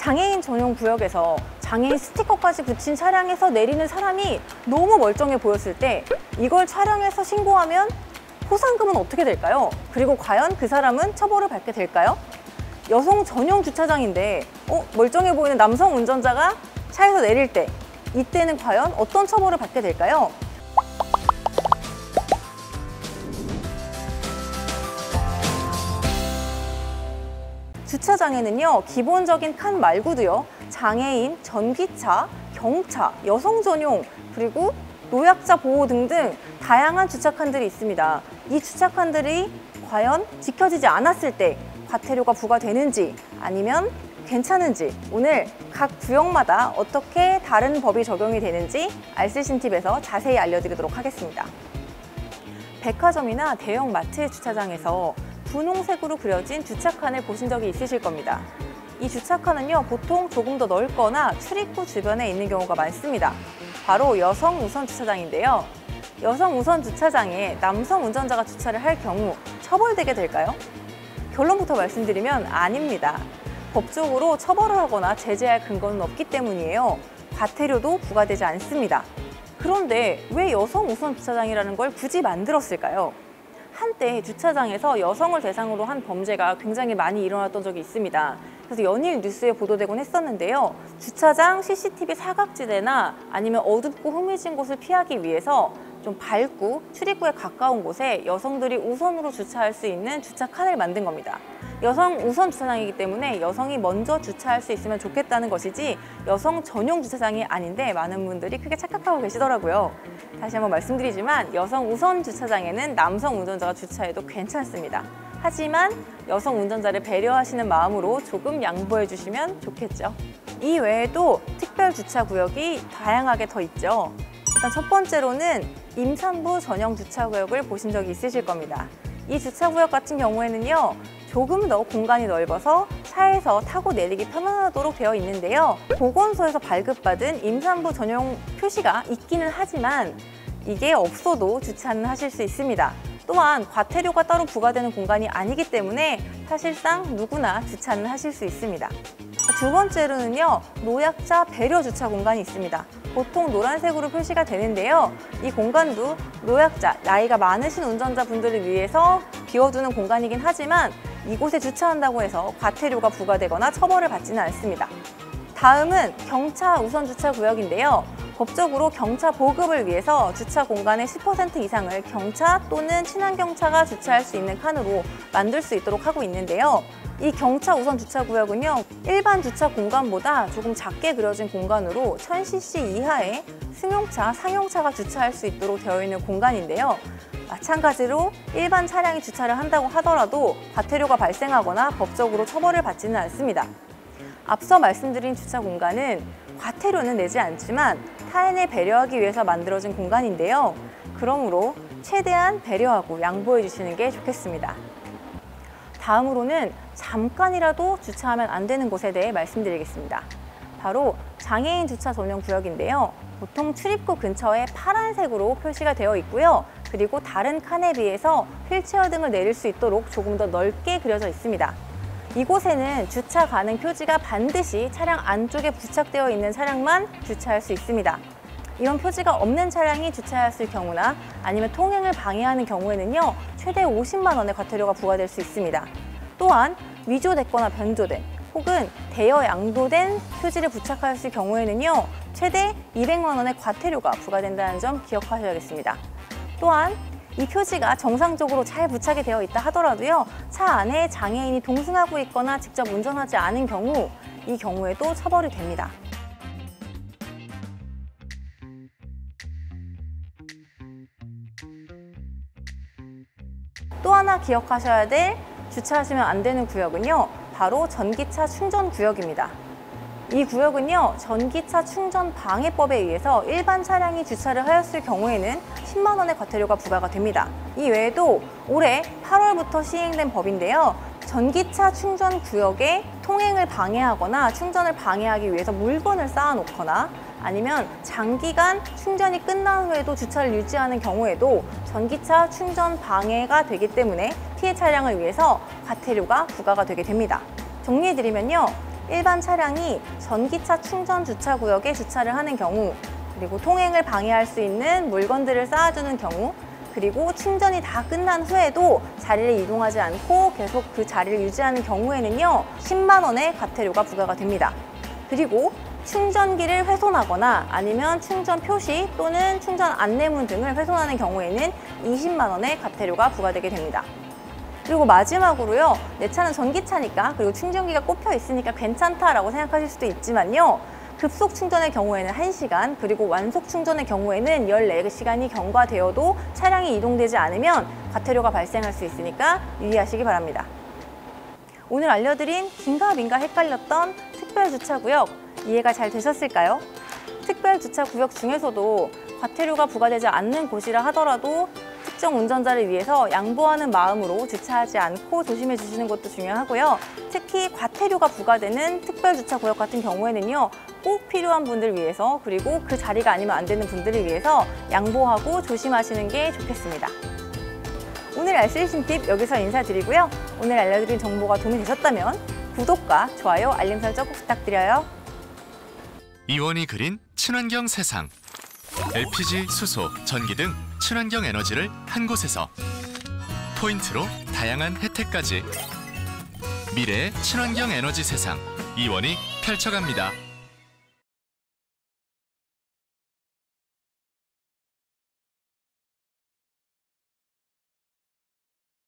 장애인 전용 구역에서 장애인 스티커까지 붙인 차량에서 내리는 사람이 너무 멀쩡해 보였을 때 이걸 촬영해서 신고하면 포상금은 어떻게 될까요? 그리고 과연 그 사람은 처벌을 받게 될까요? 여성 전용 주차장인데 어, 멀쩡해 보이는 남성 운전자가 차에서 내릴 때 이때는 과연 어떤 처벌을 받게 될까요? 주차장에는요 기본적인 칸 말고도요 장애인, 전기차, 경차, 여성 전용 그리고 노약자 보호 등등 다양한 주차칸들이 있습니다. 이 주차칸들이 과연 지켜지지 않았을 때 과태료가 부과되는지 아니면 괜찮은지 오늘 각 구역마다 어떻게 다른 법이 적용이 되는지 알쓸신 팁에서 자세히 알려드리도록 하겠습니다. 백화점이나 대형 마트 주차장에서 분홍색으로 그려진 주차칸을 보신 적이 있으실 겁니다. 이 주차칸은요, 보통 조금 더 넓거나 출입구 주변에 있는 경우가 많습니다. 바로 여성 우선 주차장인데요. 여성 우선 주차장에 남성 운전자가 주차를 할 경우 처벌되게 될까요? 결론부터 말씀드리면 아닙니다. 법적으로 처벌을 하거나 제재할 근거는 없기 때문이에요. 과태료도 부과되지 않습니다. 그런데 왜 여성 우선 주차장이라는 걸 굳이 만들었을까요? 한때 주차장에서 여성을 대상으로 한 범죄가 굉장히 많이 일어났던 적이 있습니다. 그래서 연일 뉴스에 보도되곤 했었는데요. 주차장 CCTV 사각지대나 아니면 어둡고 흐미진 곳을 피하기 위해서 좀 밝고 출입구에 가까운 곳에 여성들이 우선으로 주차할 수 있는 주차 칸을 만든 겁니다. 여성 우선 주차장이기 때문에 여성이 먼저 주차할 수 있으면 좋겠다는 것이지 여성 전용 주차장이 아닌데 많은 분들이 크게 착각하고 계시더라고요. 다시 한번 말씀드리지만 여성 우선 주차장에는 남성 운전자가 주차해도 괜찮습니다. 하지만 여성 운전자를 배려하시는 마음으로 조금 양보해 주시면 좋겠죠. 이 외에도 특별 주차 구역이 다양하게 더 있죠. 일단 첫 번째로는 임산부 전용 주차 구역을 보신 적이 있으실 겁니다. 이 주차 구역 같은 경우에는요. 조금 더 공간이 넓어서 차에서 타고 내리기 편안하도록 되어 있는데요. 보건소에서 발급받은 임산부 전용 표시가 있기는 하지만 이게 없어도 주차는 하실 수 있습니다. 또한 과태료가 따로 부과되는 공간이 아니기 때문에 사실상 누구나 주차는 하실 수 있습니다. 두 번째로는요, 노약자 배려 주차 공간이 있습니다. 보통 노란색으로 표시가 되는데요. 이 공간도 노약자, 나이가 많으신 운전자분들을 위해서 비워두는 공간이긴 하지만 이곳에 주차한다고 해서 과태료가 부과되거나 처벌을 받지는 않습니다. 다음은 경차 우선 주차 구역인데요. 법적으로 경차 보급을 위해서 주차 공간의 10% 이상을 경차 또는 친환경차가 주차할 수 있는 칸으로 만들 수 있도록 하고 있는데요. 이 경차 우선 주차 구역은요 일반 주차 공간보다 조금 작게 그려진 공간으로 1000cc 이하의 승용차, 상용차가 주차할 수 있도록 되어 있는 공간인데요 마찬가지로 일반 차량이 주차를 한다고 하더라도 과태료가 발생하거나 법적으로 처벌을 받지는 않습니다 앞서 말씀드린 주차 공간은 과태료는 내지 않지만 타인을 배려하기 위해서 만들어진 공간인데요 그러므로 최대한 배려하고 양보해 주시는 게 좋겠습니다 다음으로는 잠깐이라도 주차하면 안 되는 곳에 대해 말씀드리겠습니다. 바로 장애인 주차 전용 구역인데요. 보통 출입구 근처에 파란색으로 표시가 되어 있고요. 그리고 다른 칸에 비해서 휠체어 등을 내릴 수 있도록 조금 더 넓게 그려져 있습니다. 이곳에는 주차 가능 표지가 반드시 차량 안쪽에 부착되어 있는 차량만 주차할 수 있습니다. 이런 표지가 없는 차량이 주차했을 경우나 아니면 통행을 방해하는 경우에는요 최대 50만 원의 과태료가 부과될 수 있습니다. 또한 위조됐거나 변조된 혹은 대여 양도된 표지를 부착하였을 경우에는요 최대 200만 원의 과태료가 부과된다는 점 기억하셔야겠습니다. 또한 이 표지가 정상적으로 잘 부착이 되어 있다 하더라도요 차 안에 장애인이 동승하고 있거나 직접 운전하지 않은 경우 이 경우에도 처벌이 됩니다. 또 하나 기억하셔야 될 주차하시면 안 되는 구역은요. 바로 전기차 충전 구역입니다. 이 구역은요. 전기차 충전 방해법에 의해서 일반 차량이 주차를 하였을 경우에는 10만 원의 과태료가 부과가 됩니다. 이 외에도 올해 8월부터 시행된 법인데요. 전기차 충전 구역에 통행을 방해하거나 충전을 방해하기 위해서 물건을 쌓아놓거나 아니면 장기간 충전이 끝난 후에도 주차를 유지하는 경우에도 전기차 충전 방해가 되기 때문에 피해 차량을 위해서 과태료가 부과가 되게 됩니다. 정리해드리면요. 일반 차량이 전기차 충전 주차 구역에 주차를 하는 경우, 그리고 통행을 방해할 수 있는 물건들을 쌓아두는 경우, 그리고 충전이 다 끝난 후에도 자리를 이동하지 않고 계속 그 자리를 유지하는 경우에는요, 10만 원의 과태료가 부과가 됩니다. 그리고 충전기를 훼손하거나 아니면 충전 표시 또는 충전 안내문 등을 훼손하는 경우에는 20만 원의 과태료가 부과되게 됩니다. 그리고 마지막으로요, 내 차는 전기차니까 그리고 충전기가 꼽혀 있으니까 괜찮다라고 생각하실 수도 있지만요. 급속 충전의 경우에는 1시간, 그리고 완속 충전의 경우에는 14시간이 경과되어도 차량이 이동되지 않으면 과태료가 발생할 수 있으니까 유의하시기 바랍니다. 오늘 알려드린 긴가 민가 헷갈렸던 특별주차구역 이해가 잘 되셨을까요? 특별주차구역 중에서도 과태료가 부과되지 않는 곳이라 하더라도 특정 운전자를 위해서 양보하는 마음으로 주차하지 않고 조심해 주시는 것도 중요하고요. 특히 과태료가 부과되는 특별주차구역 같은 경우에는요. 꼭 필요한 분들 위해서 그리고 그 자리가 아니면 안 되는 분들을 위해서 양보하고 조심하시는 게 좋겠습니다. 오늘 알수 있는 팁 여기서 인사드리고요. 오늘 알려드린 정보가 도움이 되셨다면 구독과 좋아요, 알림 설정 꼭 부탁드려요. 이원이 그린 친환경 세상 LPG, 수소, 전기 등 친환경 에너지를 한 곳에서. 포인트로 다양한 혜택까지. 미래의 친환경 에너지 세상. 이원이 펼쳐갑니다.